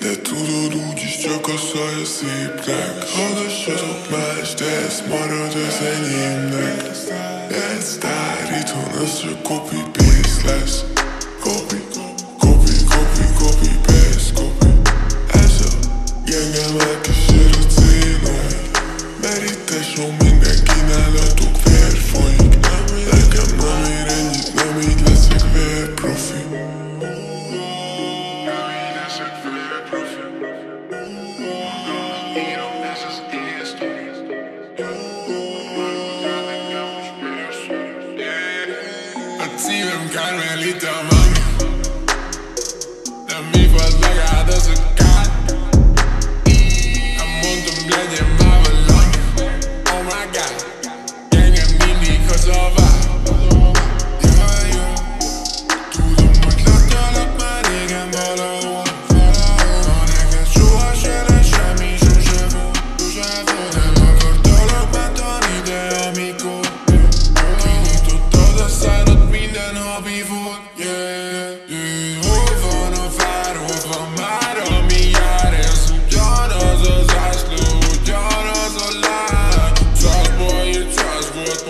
Let tudo do destaco só esse black. Roda show, mas dance, moro desenhando. Let's die, e tu nasce com pipis less. con Carmelita, mami. De mí fue la gata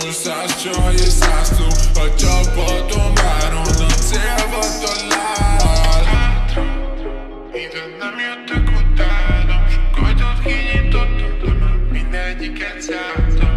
Első száz csaj és száz túl A csapatom már onnan célba talál Ide nem jöttek utána Sokat ott kinyitottam, de már mindegyiket szálltam